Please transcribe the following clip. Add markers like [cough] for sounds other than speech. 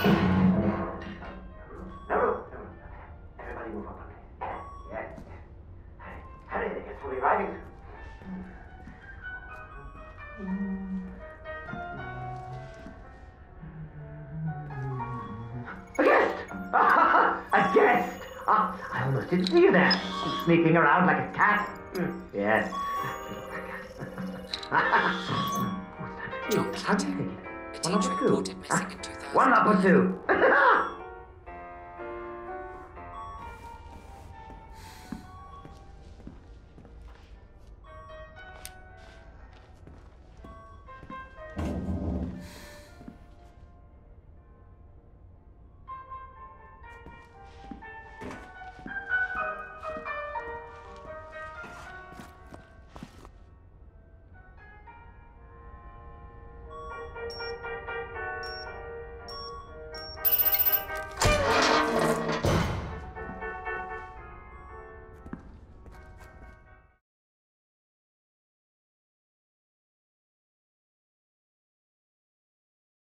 Everybody move up. Yes. Hurry, hurry, they get fully riding. A guest! a guest! Ah, I almost didn't see you there. Sneaking around like a cat. Yes. John How do you think? A One up teacher or two? reported missing in 2000. One or two. [laughs]